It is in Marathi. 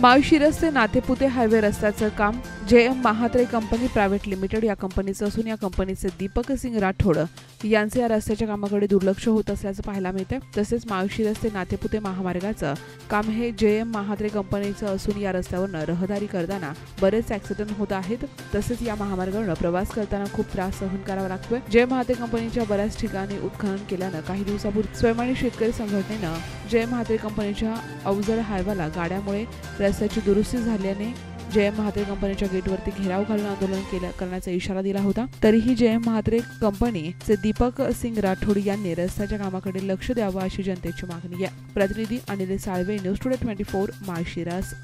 माळशिरस ते नातेपुते हायवे रस्त्याचं काम J M Mhatre company private limited या कंपनीचं असून या कंपनीचे दीपक सिंग राठोड यांचे या रस्त्याच्या कामाकडे दुर्लक्ष होत असल्याचं पाहायला मिळते तसेच माळशिरस रस्ते नातेपुते महामार्गाचं काम हे जे एम महात्रे कंपनीचं असून या रस्त्यावरनं रहदारी करताना बरेच ऍक्सिडेंट होत आहेत. तसेच या महामार्गावरनं प्रवास करताना खूप त्रास सहन करावा लागतोय. जे महात्रे कंपनीच्या बऱ्याच ठिकाणी उत्खनन केल्यानं काही दिवसापूर्वी स्वयंमानी शेतकरी संघटनेनं जय महात्रे कंपनीच्या अवजड हायवाला गाड्यामुळे रस्त्याची दुरुस्ती झाल्याने जयम महात्रे कंपनीच्या गेटवरती घेराव घालून आंदोलन केलं करण्याचा इशारा दिला होता. तरीही जयम महात्रे कंपनीचे दीपक सिंग राठोड यांनी रस्त्याच्या कामाकडे लक्ष द्यावं अशी जनतेची मागणी आहे. प्रतिनिधी Anil Salve news today twenty four Malshiras.